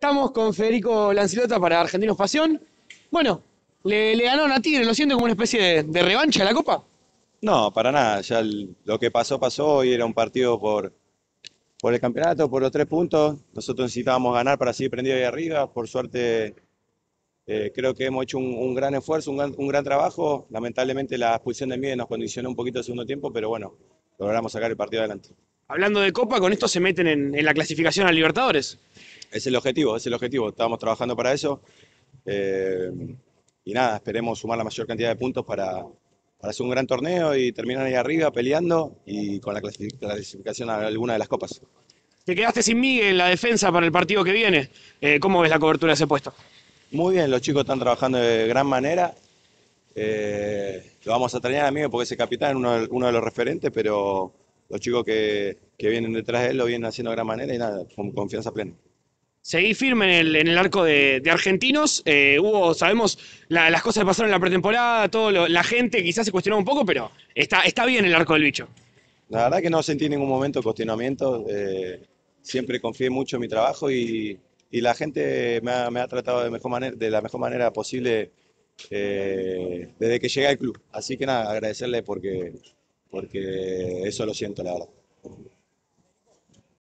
Estamos con Federico Lancilota para Argentinos Pasión. Bueno, le, le ganaron a Tigre, ¿lo siento como una especie de, revancha de la Copa? No, para nada. Ya lo que pasó, pasó. Hoy era un partido por, el campeonato, por los tres puntos. Nosotros necesitábamos ganar para seguir prendidos ahí arriba. Por suerte, eh, creo que hemos hecho un, gran esfuerzo, un gran, un gran trabajo. Lamentablemente, la expulsión de Miguel nos condicionó un poquito el segundo tiempo, pero bueno, logramos sacar el partido adelante. Hablando de Copa, con esto se meten en, en la clasificación a Libertadores. Es el objetivo, es el objetivo. Estábamos trabajando para eso. Eh, y nada, esperemos sumar la mayor cantidad de puntos para, para hacer un gran torneo y terminar ahí arriba peleando y con la clasific- clasificación a alguna de las copas. Te quedaste sin Miguel en la defensa para el partido que viene. Eh, ¿Cómo ves la cobertura de ese puesto? Muy bien, los chicos están trabajando de gran manera. Eh, lo vamos a extrañar a Miguel porque es el capitán, uno, uno de los referentes, pero los chicos que, que vienen detrás de él lo vienen haciendo de gran manera y nada, con confianza plena. Seguí firme en el, en el arco de, de argentinos. Eh, hubo, sabemos, la- las cosas que pasaron en la pretemporada, todo lo- la gente quizás se cuestionó un poco, pero está, está bien el arco del bicho. La verdad que no sentí en ningún momento cuestionamiento. eh, siempre confié mucho en mi trabajo y, y la gente me ha, me ha tratado de, mejor manera, de la mejor manera posible eh, desde que llegué al club. Así que nada, agradecerle porque, porque eso lo siento, la verdad.